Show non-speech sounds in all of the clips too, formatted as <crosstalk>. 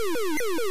Música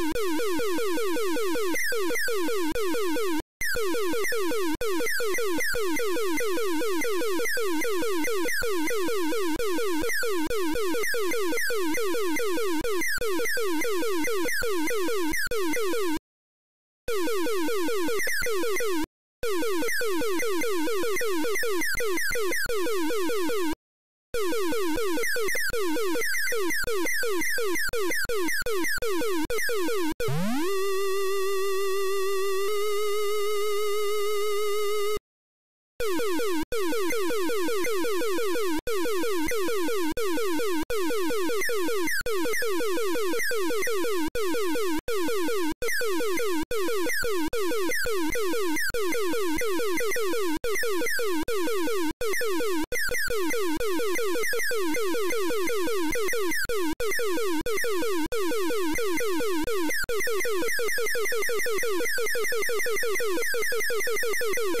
you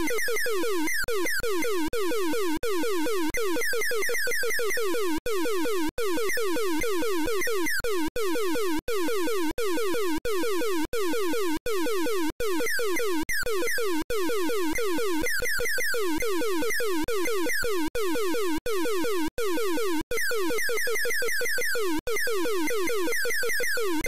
Boo! <laughs>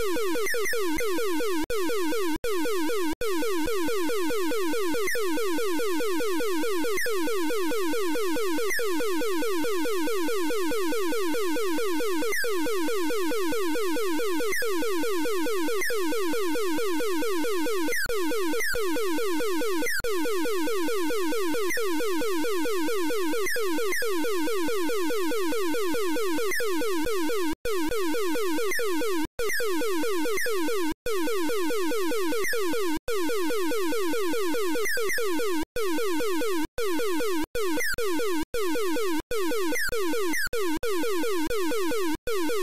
Woo! <laughs>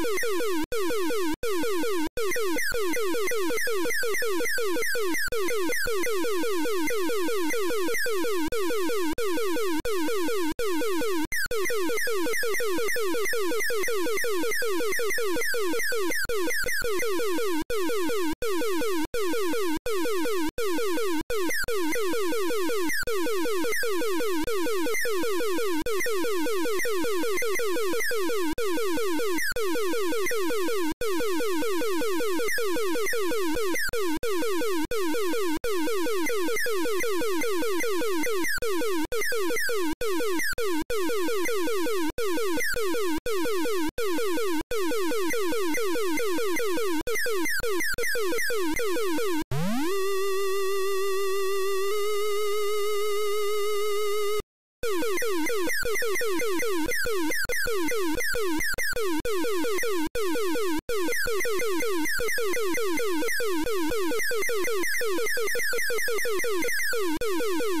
Thank <laughs> you.